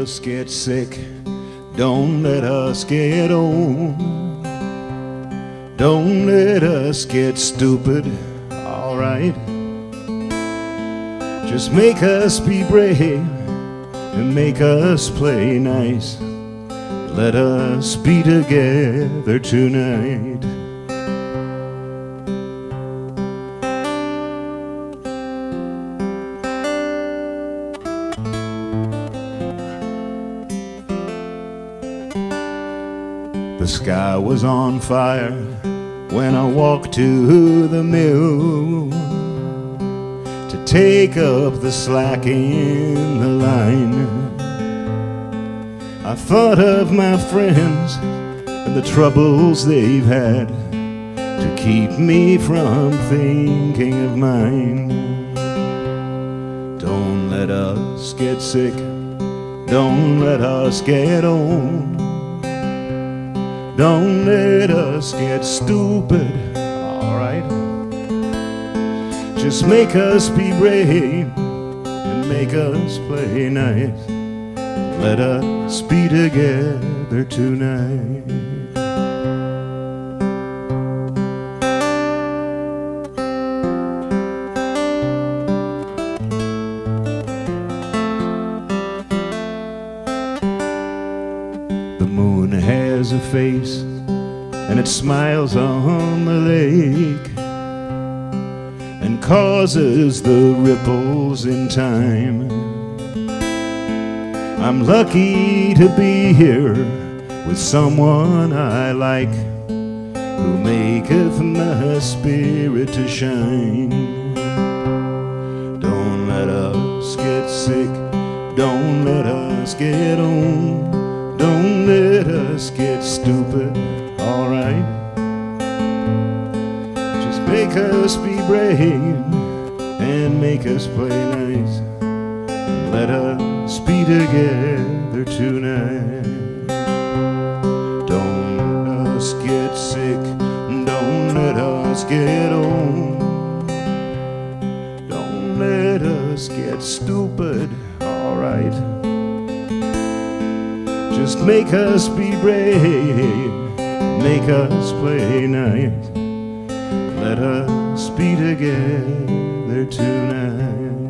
us get sick. Don't let us get old. Don't let us get stupid. Alright. Just make us be brave and make us play nice. Let us be together tonight. The sky was on fire when I walked to the mill to take up the slack in the line. I thought of my friends and the troubles they've had to keep me from thinking of mine. Don't let us get sick, don't let us get old. Don't let us get stupid, alright? Just make us be brave and make us play nice. Let us be together tonight. The moon has a face and it smiles on the lake and causes the ripples in time. I'm lucky to be here with someone I like who maketh my spirit to shine. Don't let us get sick, don't let us get old. Stupid, alright? Just make us be brave and make us play nice. Let us be together tonight. Don't let us get sick, don't let us get old. Don't let us get stupid, alright? Just make us be brave, make us play nice. Let us be together tonight.